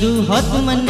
दुहत मन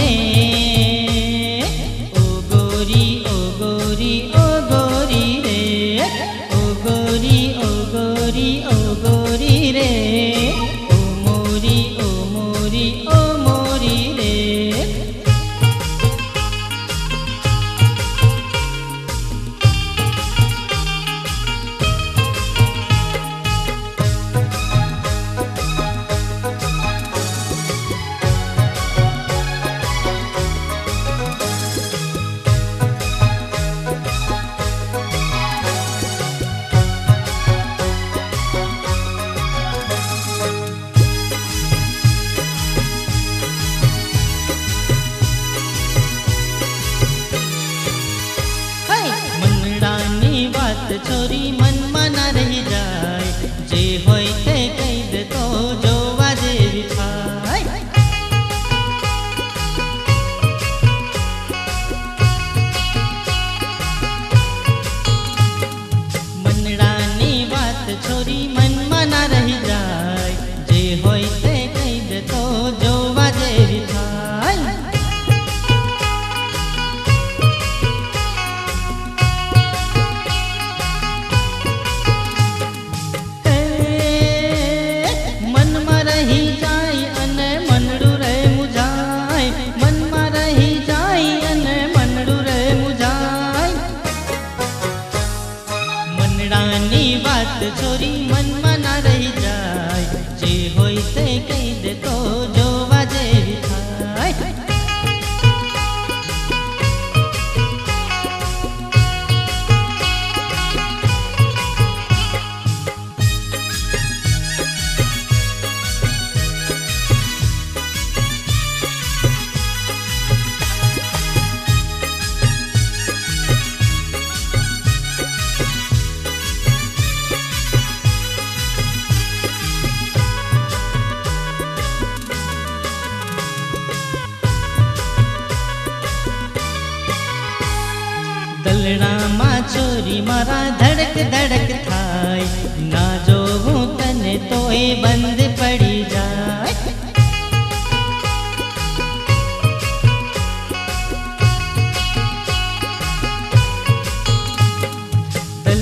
ছড়ি છેડાની વાત છોરી મનમાં ના રહી જાય. જે હોય તે કહી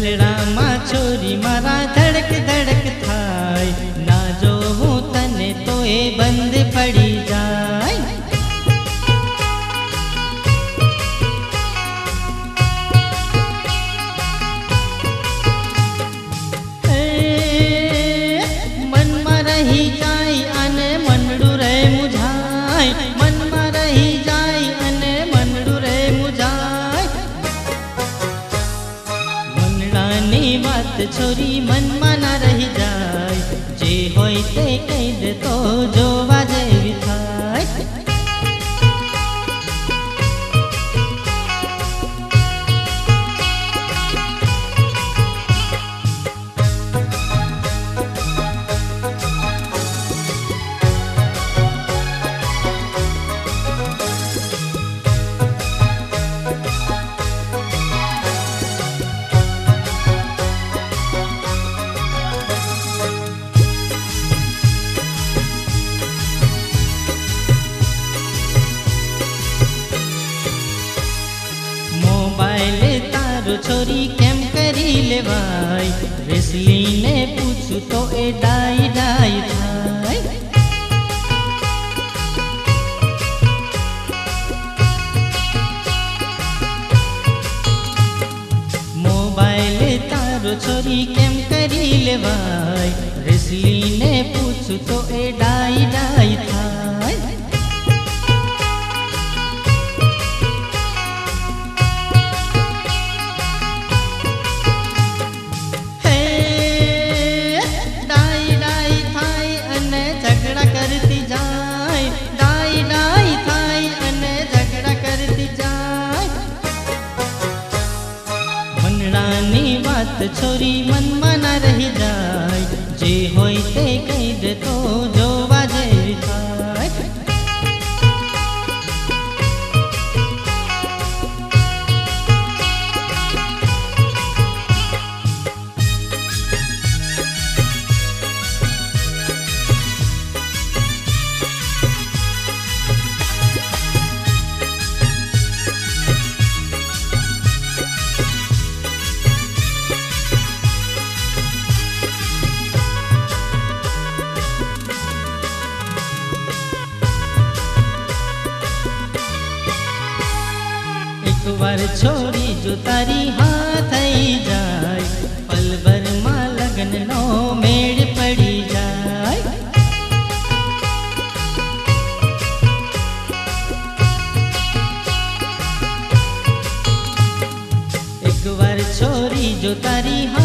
मा चोरि मा ध धडक ચોરી કેમ કરી લેવાય? રેસલીને પૂછું તો એ ડાય ડાય परिहार।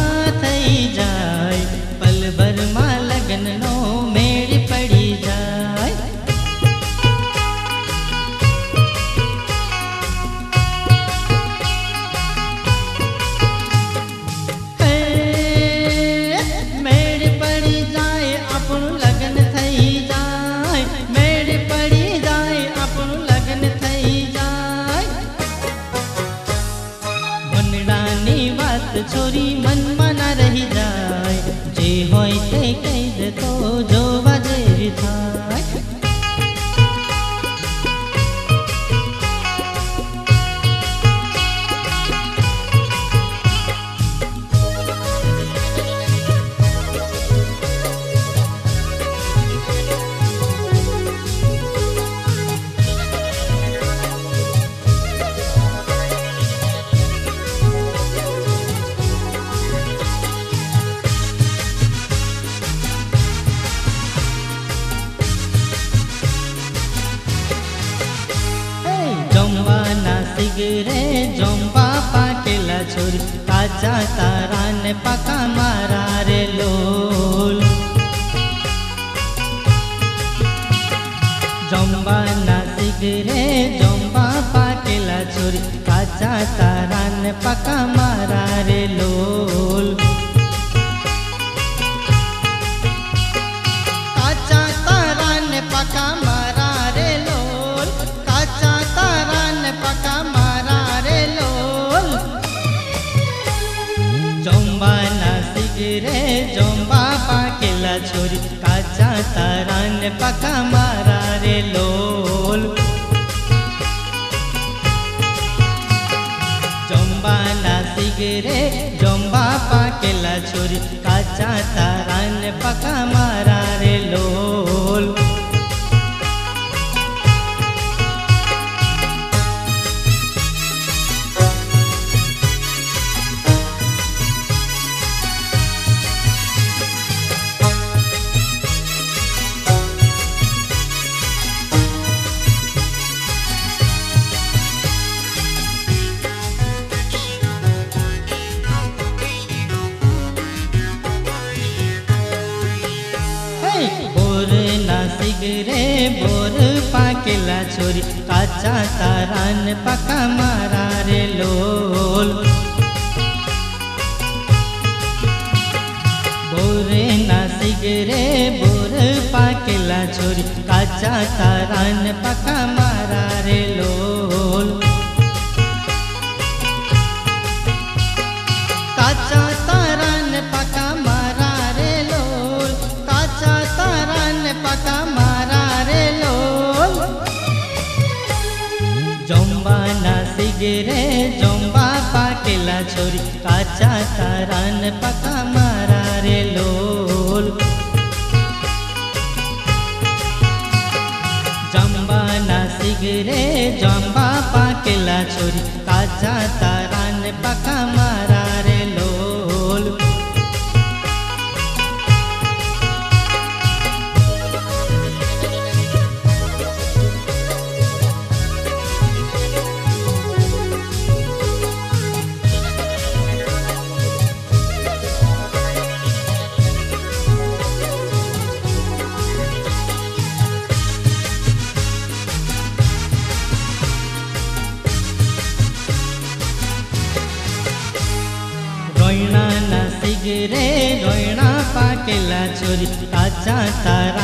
जोम्बा नासिक रे जोम्बा पाकेला छोरी काचा तारा ने पका मारा रे लोल जोम्बा नासिक रे जोम्बा पाकेला छोरी काचा तारा ने पका मारा रे लोल तारान पका मारा रे लोल। बोरे नासिक रे बोर पाकेला छोरी काचा तारान पका मारा रे गिरे जोम्बा पाकेला छोरी काचा तारान पका मारा रे लोल। जम्बा नासिग रे जोम्बा पाकेला छोरी काचा तारा चोरी अच्छा सारा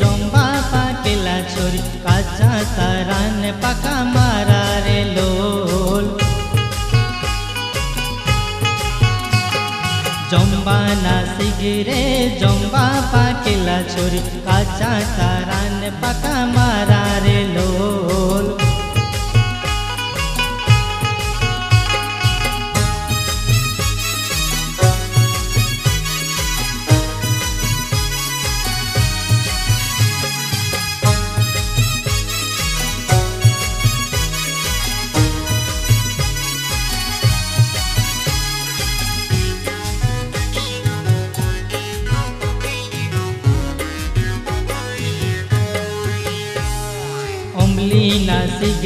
जोंबा पाटेला छोरी काचा सारान पका मारा रे लोल। जोंबा नासिग रे जोंबा पाटेला छोरी काचा तारान पका मारा रे लोल।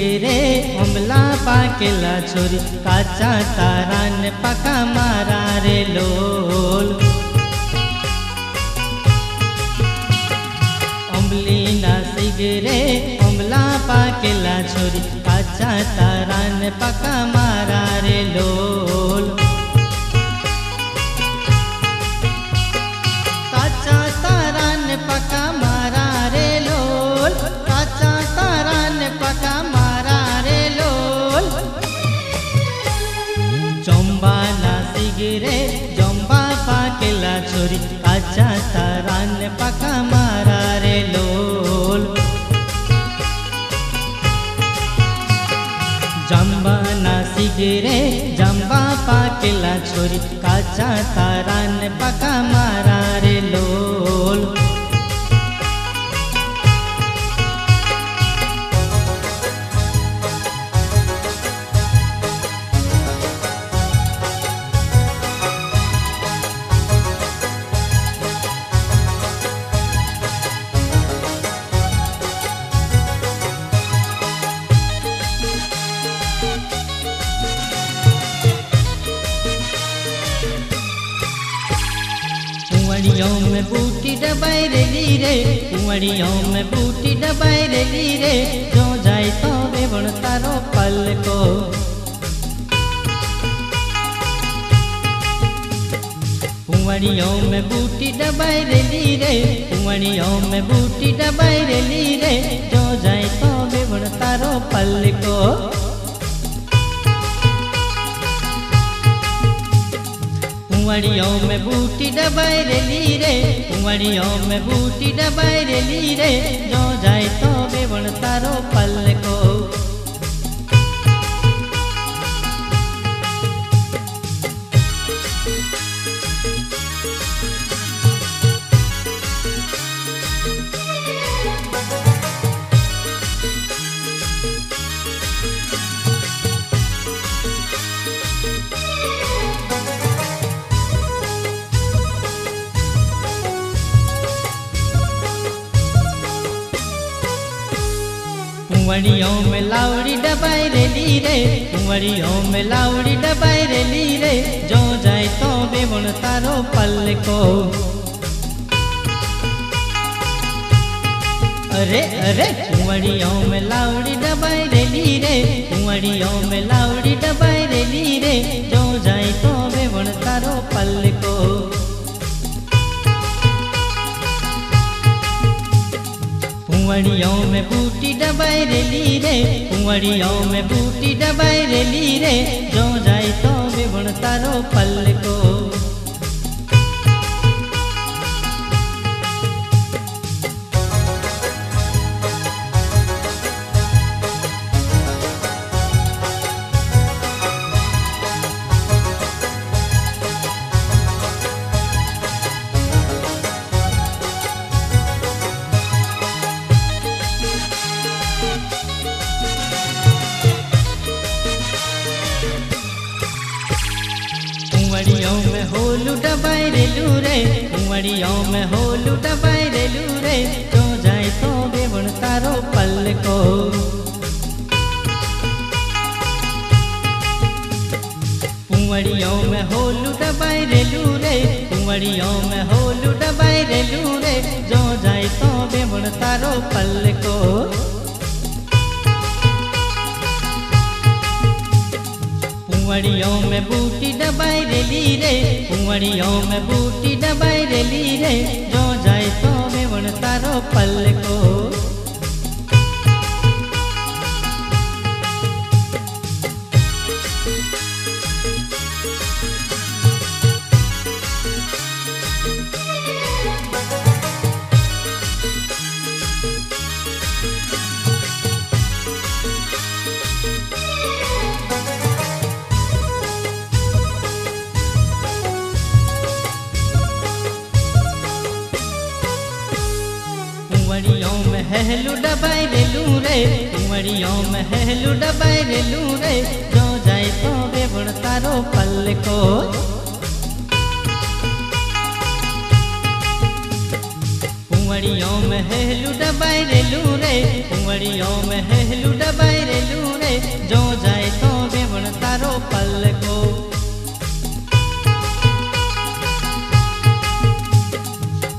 के रे हमला पाकेला छोरी काचा तारा ने पका मारा रे लोल। अमली ना सिगरे हमला पाकेला छोरी काचा तारा ने पका मारा रे लोल। छोरी अच्छा तारान पका मारा रे लोल। जम्बा नासिक रे जम्बा पाकेला छोरी काचा तारान पका मारा डबाई ली रे कुंवड़ियों में बूटी डबाई रे ली रे, जो जाए तो वे बण तारो पल को। कुंवड़ियों में बूटी डबाई रे ली रे कुंवड़ियों में बूटी डबाई रे ली रे, जो जाए तो वे बण तारो पल को। कुंवड़ियों में बूटी डबाई रे ली रे कुंवड़ियों में बूटी डबाई रे ली रे जो जाए तो बेवन तारो पल को। कुंवड़ियों में लावड़ी डबाई रे ली रे। कुंवड़ियों में लावड़ी डबाई रे ली रे। जो जाए तो बेवण तारो पल को अरे अरे कुंवड़ियों में लावड़ी डबाई रे ली रे। कुंवड़ियों में लावड़ी डबाई रे ली रे। जो जाए तो बेवण तारो पल को कुंवड़ियों में बूटी डबाई रे ली रे कुंवड़ियों में बूटी डबाई रे ली रे जो जाए तो भी बुण तारो पल को। डबाई रे कुंवड़ियों में होलू डबाई रे लू रे, जो जाए तो बेवण तारो पल को। कुंवड़ियों में होलू डबाई रे लू रे कुंवड़ियों में होलू डबाई रे लू रे, जो जाए तो बेवण तारो पल को। कुंवड़ियों में बूटी डबाई रे ली रे, कुंवरियों में बूटी डबाई रे ली रे। जो जाए तो बेवण तारो पल को। रे लू रे कुंवरियों में हेलू डबाई रे जो जाए तो बेबड़ तारो पल को। कुंवरियों में हेलू रे लू रे कुंवरियों में हेलू रे जो जाए तो बेबड़ तारो पल को।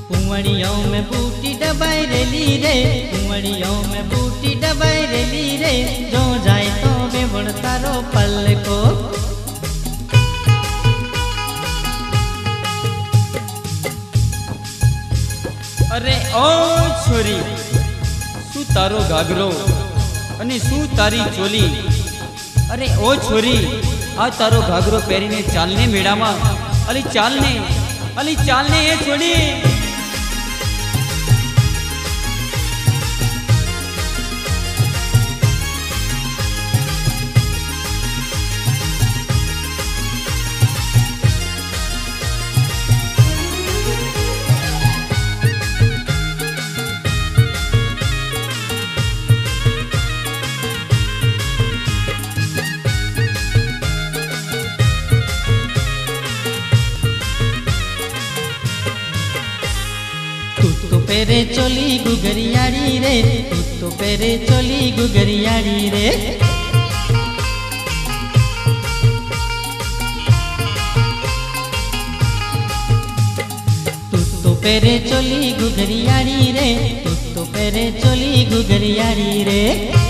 कुंवरियों में बूटी डबाई रे ली रे कुंवरियों में बूटी डबाई रे ली रे जो जाए तो बेबड़ तारो पल को અરે ઓ છોરી શું તારો ગાગરો અને શું તારી ચોલી અરે ઓ છોરી આ તારો ઘાઘરો પહેરીને ચાલને મેળામાં અલી ચાલને અલી ચાલને એ છોડી तो पेरे चोली गुगरियाड़ी रे। तू तो पेरे चोली गुगरियाड़ी रे, तू तो पेरे चोली गुगरियाड़ी रे। तू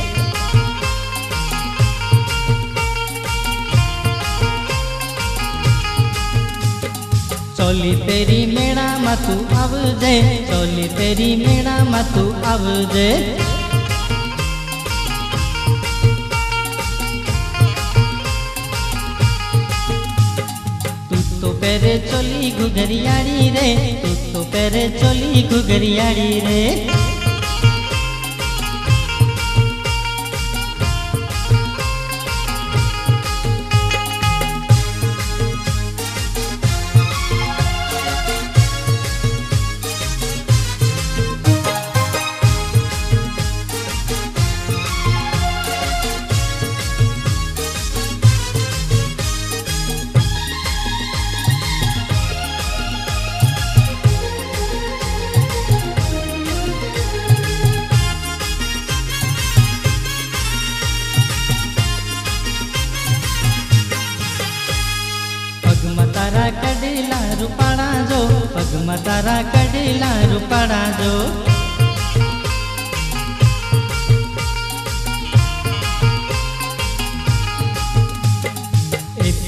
ચોલી તેરી મેળામાં તું આવજે ચોલી તેરી મેળામાં તું આવજે તું તો પહેરે ચોલી ઘુઘરિયાળી રે તું તો પહેરે ચોલી ઘુઘરિયાળી રે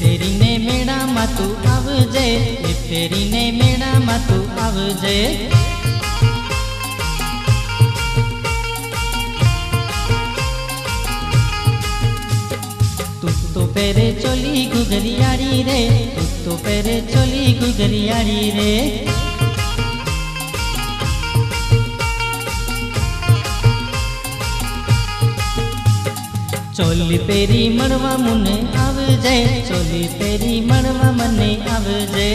ફેરીને મેળામાં તું આવજે, એ ફેરીને મેળામાં તું આવજે. તું તો પહેરે ચોલી ગુગરિયાળી રે, તું તો પેરે ચોલી ગુગરિયાળી રે. ચોલી પેરી મળવા મને આવજે ચોલી પેરી મળવા મને આવજે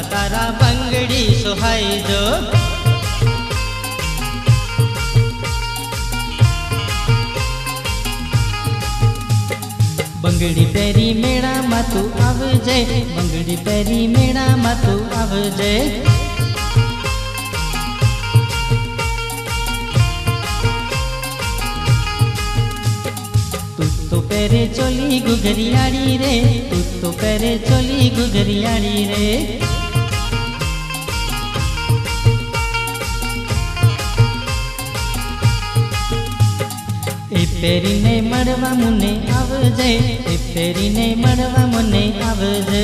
તારા બંગડી સોહાઈ જો બંગડી પહેરી મેળામાં તું આવજે બંગડી પહેરી મેળામાં તું આવજે તું તો પહેરે ચોલી ગુગરિયાળી રે તું તો પહેરે ચોલી પહેરીને મળવા મને આવજે એ પહેરીને મળવા મને આવજે.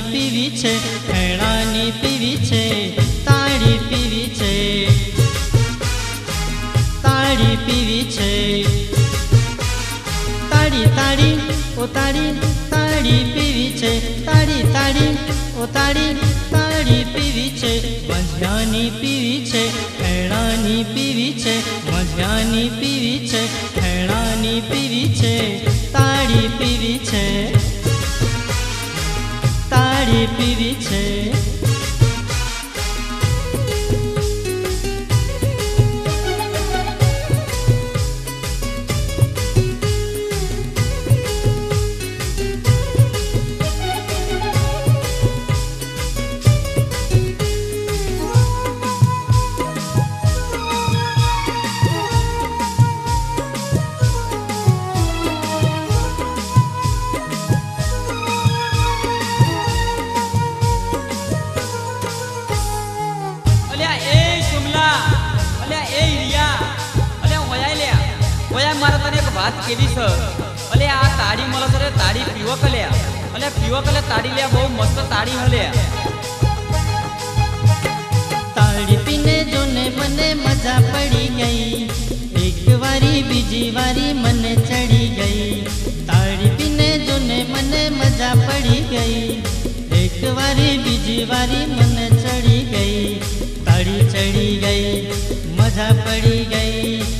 વંજિયાની પીવી છે ફેણાની પીવી છે તાળી પીવી છે તાળી પીવી છે તાળી તાળી ઓ તાળી તાળી પીવી છે તાળી તાળી ઓ તાળી તાળી પીવી છે વંજ્યાની પીવી છે ફેણાની પીવી છે વંજ્યાની પીવી છે ફેણાની પીવી છે તાળી પીવી છે તાળી પીવી છે વાત કેવી છે અલ્યા આ તાળી મળે છે રે તાળી પીવો કલ્યા અલ્યા પીવો કલે તાળી લ્યા બહુ મસ્ત તાળી હલ્યા તાળી પીને જોને મને મજા પડી ગઈ એક વારી બીજી વારી મને ચડી ગઈ તાળી પીને જોને મને મજા પડી ગઈ એક વારી બીજી વારી મને ચડી ગઈ તાળી ચડી ગઈ મજા પડી ગઈ ઓ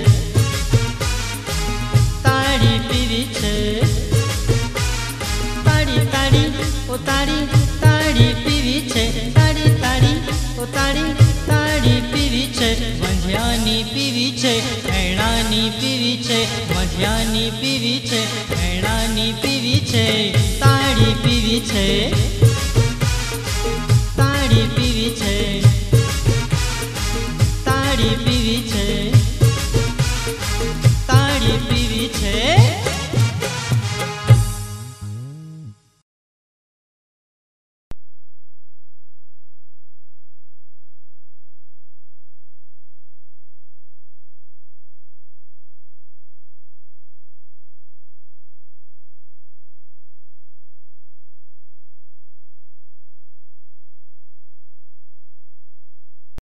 વંજિયાની પીવી છે ભેણાની પીવી છે તાળી પીવી છે.